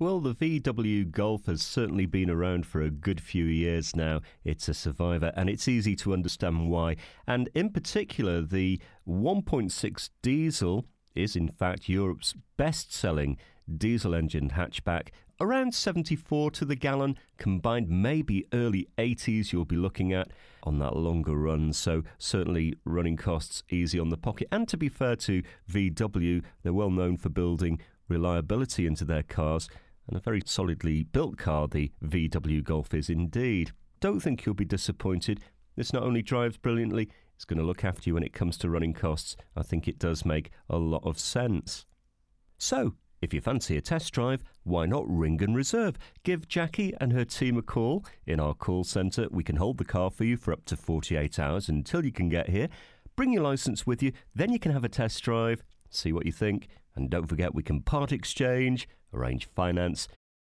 Well, the VW Golf has certainly been around for a good few years now. It's a survivor, and it's easy to understand why. And in particular, the 1.6 diesel is in fact Europe's best selling diesel engined hatchback. Around 74 to the gallon, combined maybe early 80s you'll be looking at on that longer run. So, certainly running costs easy on the pocket. And to be fair to VW, they're well known for building reliability into their cars and a very solidly built car the VW Golf is indeed. Don't think you'll be disappointed. This not only drives brilliantly, it's going to look after you when it comes to running costs. I think it does make a lot of sense. So, if you fancy a test drive, why not ring and reserve? Give Jackie and her team a call. In our call centre, we can hold the car for you for up to 48 hours until you can get here. Bring your licence with you, then you can have a test drive, see what you think, and don't forget we can part exchange, arrange finance,